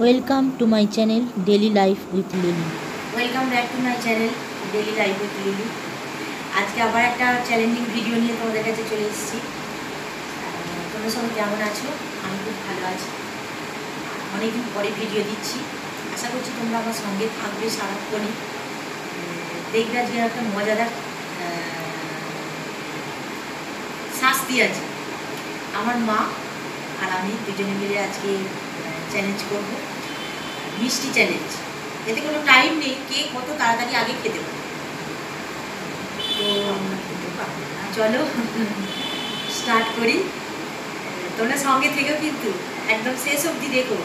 Welcome to my channel daily life with Lily welcome back to my channel daily life with Lily আজকে আবার একটা challenging video নিয়ে তোমাদের কাছে চলে এসেছি। তোমরা সবাই কেমন আছো? আমি খুব ভালো আছি। অনেকদিন পরে ভিডিও দিচ্ছি। আশা করছি তোমরা আমার সঙ্গে থাকবে সারাক্ষণই। দেখবে আজকে একটা মজাদার শাস্তি আছে। আমার মা আর আমি দুজনে মিলে আজকে চ্যালেঞ্জ করব। মিষ্টি চ্যালেঞ্জ এতে কোনো টাইম নেই, কে কত তাড়াতাড়ি আগে খেতে পারে। তো চলো স্টার্ট করি। তোমরা সঙ্গে থেকেও কিন্তু একদম শেষ অবধি দেখো।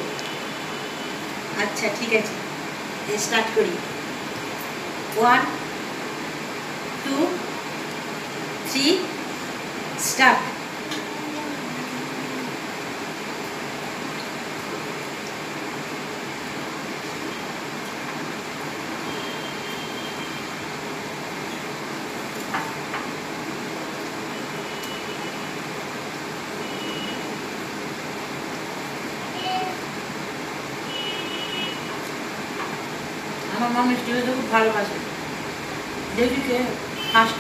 আচ্ছা ঠিক আছে। স্টার্ট করি। ওয়ান টু থ্রি স্টার্ট আমার মা মিষ্টি খেতে খুব ভালোবাসে। দেখি কে ফার্স্ট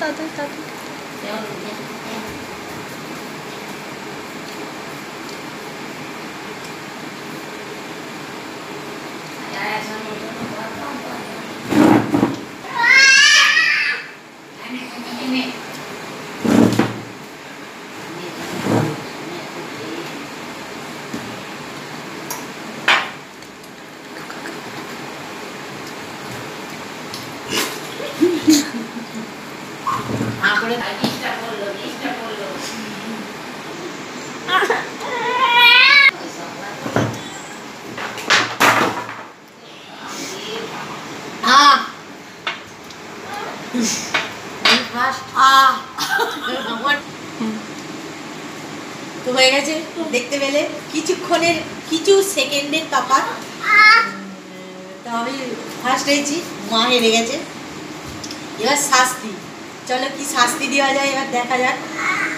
Tao 对 তো হয়ে গেছে, দেখতে পেলে। কিছুক্ষণের, কিছু সেকেন্ডের তফাৎ। তো আমি ফার্স্ট হয়েছি, মা হেরে গেছে। এবার শাস্তি। চলো কি শাস্তি দেওয়া যায় এবার দেখা যাক।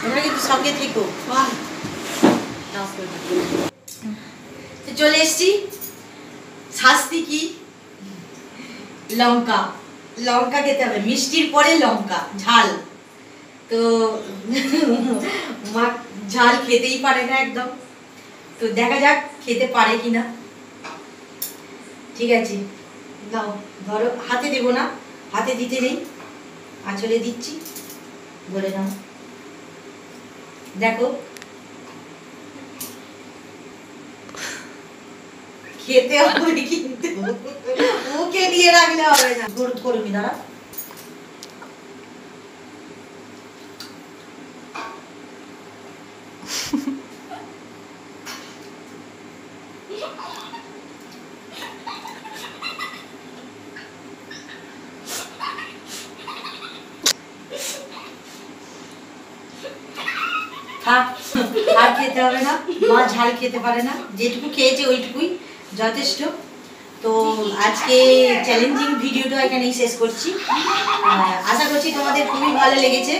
তোমরা কিন্তু সঙ্গে থেকো। চলে এসছি। শাস্তি কি? লঙ্কা। লঙ্কা খেতে হবে। মিষ্টির পরে লঙ্কা, ঝাল। তো মা ঝাল খেতেই পারে না একদম। তো দেখা যাক খেতে পারে কিনা। ঠিক আছে। দাও, ধরো। হাতে দেবো না। হাতে দিতে নেই। আঁচলে দিচ্ছি, বলে নাও। দেখো, খেতে হবে কিন্তু মুখে নিয়ে রাখলে হবে না। গরু করবি দাঁড়া আর খেতে হবে না, মা ঝাল খেতে পারে না, যেটুকু খেয়েছে ওইটুকুই যথেষ্ট। তো আজকে চ্যালেঞ্জিং ভিডিওটা এখানেই শেষ করছি। আশা করছি তোমাদের খুবই ভালো লেগেছে।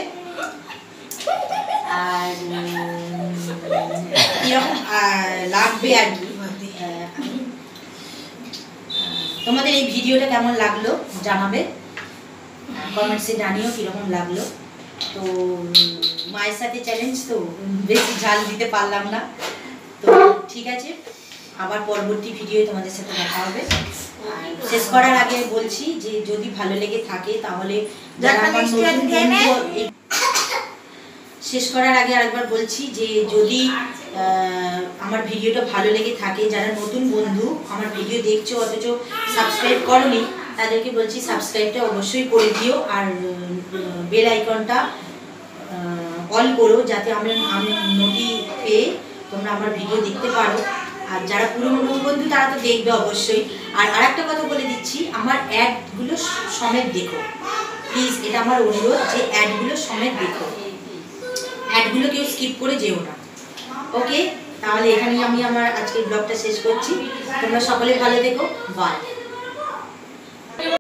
আর লাগবে আর কি। তোমাদের এই ভিডিওটা কেমন লাগল জানাবে? কমেন্টসে জানিও কীরকম লাগল। তো মায়ের সাথে চ্যালেঞ্জ তো বেশি ঝাল দিতে পারলাম না। তো ঠিক আছে আবার পরবর্তী ভিডিও তোমাদের সাথে দেখা হবে। শেষ করার আগে বলছি যে যদি ভালো লেগে থাকে তাহলে শেষ করার আগে আরেকবার বলছি যে যদি আমার ভিডিওটা ভালো লেগে থাকে যারা নতুন বন্ধু আমার ভিডিও দেখছ অথচ সাবস্ক্রাইব করনি তাদেরকে বলছি সাবস্ক্রাইবটা অবশ্যই করে দিও। আর বেল আইকনটা অল করো যাতে আমরা আমি নোটি পেয়ে তোমরা আমার ভিডিও দেখতে পারো। আর যারা পুরনো বন্ধু, তারা তো দেখবে অবশ্যই। আর আরেকটা কথা বলে দিচ্ছি, আমার অ্যাডগুলো সমেত দেখো। প্লিজ এটা আমার অনুরোধ যে অ্যাডগুলো সমেত দেখো। অ্যাডগুলো কেউ স্কিপ করে যেও না। ওকে তাহলে এখানেই আমি আমার আজকের ব্লগটা শেষ করছি। তোমরা সকলে ভালো দেখো বাই